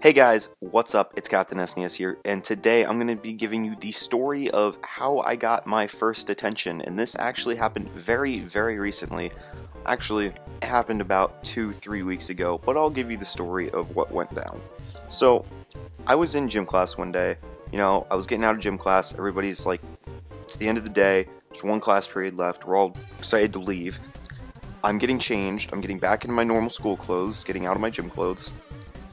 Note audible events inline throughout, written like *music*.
Hey guys, what's up? It's Captain SNES here, and today I'm going to be giving you the story of how I got my first detention, and this actually happened very, very recently. Actually, it happened about two, three weeks ago, but I'll give you the story of what went down. So, I was in gym class one day, you know, I was getting out of gym class, everybody's like, it's the end of the day, there's one class period left, we're all excited to leave. I'm getting changed, I'm getting back into my normal school clothes, getting out of my gym clothes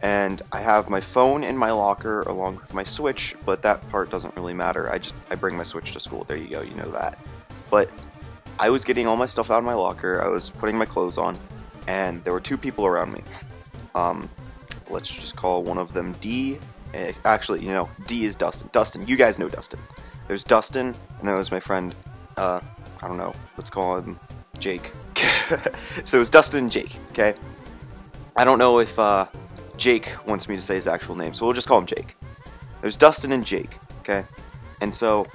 and I have my phone in my locker along with my Switch, but that part doesn't really matter. I just I bring my Switch to school. There you go, you know that. But I was getting all my stuff out of my locker. I was putting my clothes on, and there were two people around me. Um, let's just call one of them D. Eh, actually, you know, D is Dustin. Dustin, you guys know Dustin. There's Dustin, and there was my friend. Uh, I don't know. Let's call him Jake. *laughs* so it was Dustin and Jake. Okay. I don't know if uh, Jake wants me to say his actual name, so we'll just call him Jake. There's Dustin and Jake, okay? And so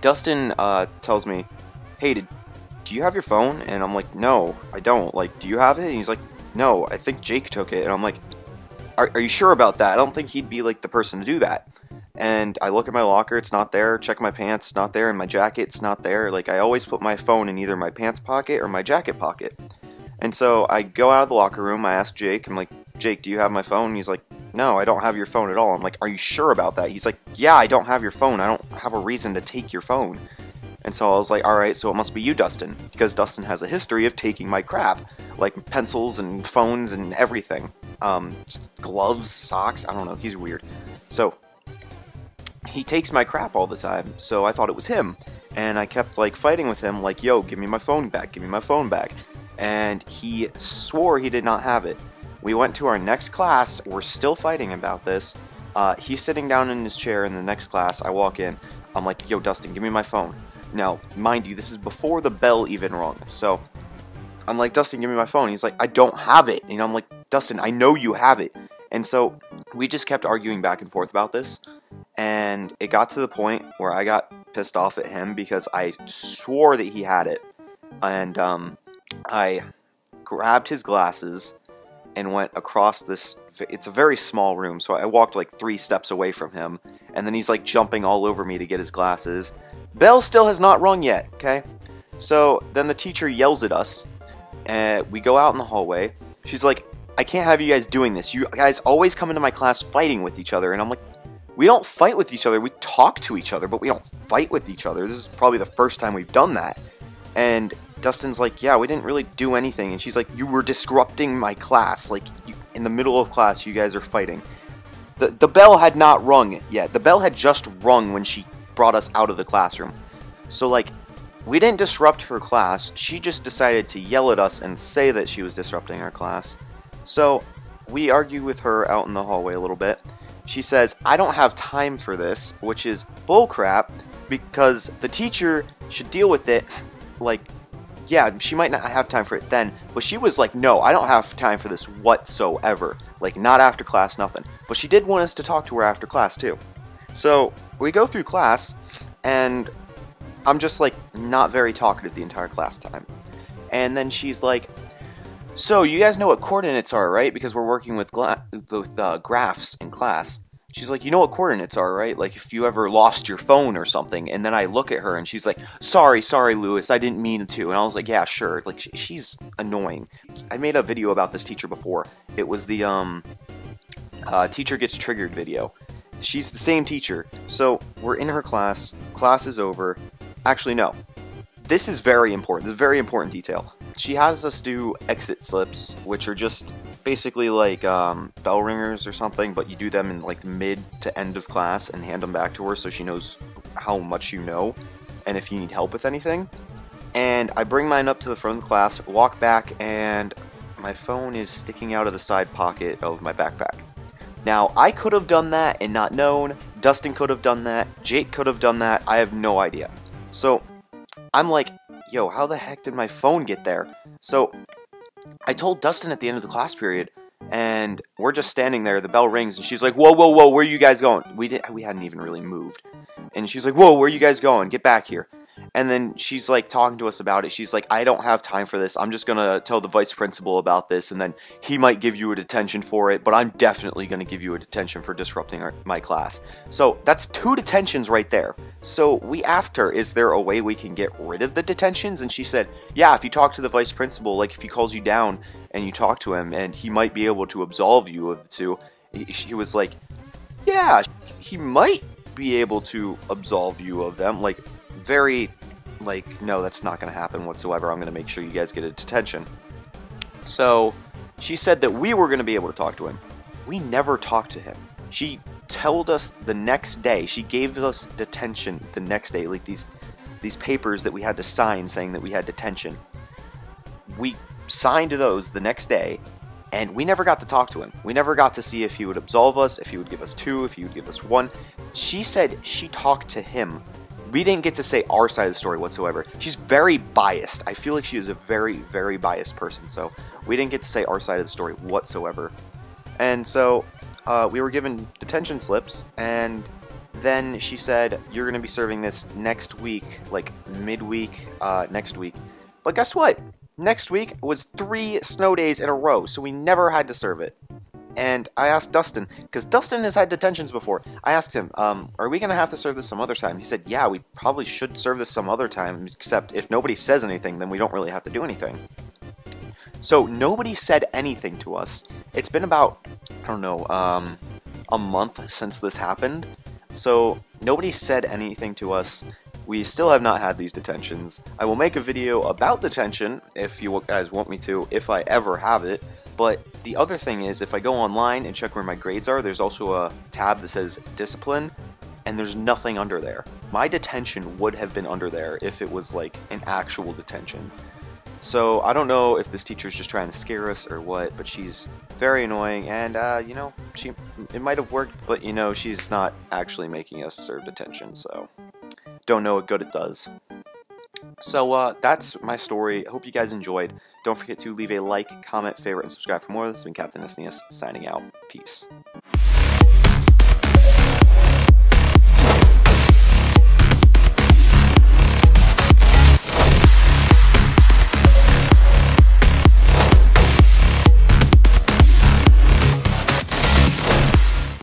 Dustin uh, tells me, "Hey, did, do you have your phone?" And I'm like, "No, I don't. Like, do you have it?" And he's like, "No, I think Jake took it." And I'm like, "Are, are you sure about that? I don't think he'd be like the person to do that." And I look at my locker, it's not there. Check my pants, it's not there. And my jacket, it's not there. Like, I always put my phone in either my pants pocket or my jacket pocket. And so I go out of the locker room, I ask Jake, I'm like, Jake, do you have my phone? He's like, no, I don't have your phone at all. I'm like, are you sure about that? He's like, yeah, I don't have your phone. I don't have a reason to take your phone. And so I was like, alright, so it must be you, Dustin. Because Dustin has a history of taking my crap. Like pencils and phones and everything. Um, gloves, socks, I don't know, he's weird. So, he takes my crap all the time, so I thought it was him. And I kept like fighting with him, like, yo, give me my phone back, give me my phone back. And he swore he did not have it. We went to our next class. We're still fighting about this. Uh, he's sitting down in his chair in the next class. I walk in. I'm like, yo, Dustin, give me my phone. Now, mind you, this is before the bell even rung. So I'm like, Dustin, give me my phone. He's like, I don't have it. And I'm like, Dustin, I know you have it. And so we just kept arguing back and forth about this. And it got to the point where I got pissed off at him because I swore that he had it. And um, I grabbed his glasses and went across this. It's a very small room, so I walked like three steps away from him, and then he's like jumping all over me to get his glasses. Bell still has not rung yet, okay? So then the teacher yells at us, and we go out in the hallway. She's like, I can't have you guys doing this. You guys always come into my class fighting with each other. And I'm like, we don't fight with each other. We talk to each other, but we don't fight with each other. This is probably the first time we've done that. And Dustin's like, yeah, we didn't really do anything. And she's like, you were disrupting my class. Like, you, in the middle of class, you guys are fighting. The, the bell had not rung yet. The bell had just rung when she brought us out of the classroom. So, like, we didn't disrupt her class. She just decided to yell at us and say that she was disrupting our class. So, we argue with her out in the hallway a little bit. She says, I don't have time for this, which is bullcrap because the teacher should deal with it like yeah, she might not have time for it then, but she was like, no, I don't have time for this whatsoever. Like, not after class, nothing. But she did want us to talk to her after class, too. So, we go through class, and I'm just like, not very talkative the entire class time. And then she's like, so, you guys know what coordinates are, right? Because we're working with, with uh, graphs in class. She's like, you know what coordinates are, right? Like if you ever lost your phone or something. And then I look at her and she's like, sorry, sorry, Lewis, I didn't mean to. And I was like, yeah, sure. Like she's annoying. I made a video about this teacher before. It was the um, uh, teacher gets triggered video. She's the same teacher. So we're in her class. Class is over. Actually, no. This is very important. This is a very important detail. She has us do exit slips, which are just basically like um, bell ringers or something, but you do them in like the mid to end of class and hand them back to her so she knows how much you know and if you need help with anything. And I bring mine up to the front of the class, walk back, and my phone is sticking out of the side pocket of my backpack. Now, I could have done that and not known. Dustin could have done that. Jake could have done that. I have no idea. So, I'm like, yo, how the heck did my phone get there? So, I told Dustin at the end of the class period, and we're just standing there. The bell rings, and she's like, "Whoa, whoa, whoa! Where are you guys going?" We did. We hadn't even really moved, and she's like, "Whoa, where are you guys going? Get back here!" And then she's like talking to us about it. She's like, I don't have time for this. I'm just gonna tell the vice principal about this, and then he might give you a detention for it, but I'm definitely gonna give you a detention for disrupting our, my class. So that's two detentions right there. So we asked her, Is there a way we can get rid of the detentions? And she said, Yeah, if you talk to the vice principal, like if he calls you down and you talk to him, and he might be able to absolve you of the two. He was like, Yeah, he might be able to absolve you of them. Like, very like, no, that's not going to happen whatsoever. I'm going to make sure you guys get a detention. So she said that we were going to be able to talk to him. We never talked to him. She told us the next day. She gave us detention the next day, like these these papers that we had to sign saying that we had detention. We signed those the next day, and we never got to talk to him. We never got to see if he would absolve us, if he would give us two, if he would give us one. She said she talked to him we didn't get to say our side of the story whatsoever. She's very biased. I feel like she is a very, very biased person. So we didn't get to say our side of the story whatsoever. And so uh, we were given detention slips, and then she said, You're going to be serving this next week, like midweek uh, next week. But guess what? Next week was three snow days in a row, so we never had to serve it and I asked Dustin because Dustin has had detentions before. I asked him, um, "Are we gonna have to serve this some other time?" He said, "Yeah, we probably should serve this some other time. Except if nobody says anything, then we don't really have to do anything." So nobody said anything to us. It's been about I don't know um, a month since this happened. So nobody said anything to us. We still have not had these detentions. I will make a video about detention if you guys want me to, if I ever have it. But the other thing is, if I go online and check where my grades are, there's also a tab that says discipline, and there's nothing under there. My detention would have been under there if it was like an actual detention. So I don't know if this teacher's just trying to scare us or what, but she's very annoying, and uh, you know, she it might have worked, but you know, she's not actually making us serve detention, so don't know what good it does. So uh, that's my story. I hope you guys enjoyed. Don't forget to leave a like, comment, favorite, and subscribe for more. This has been Captain SNES signing out. Peace.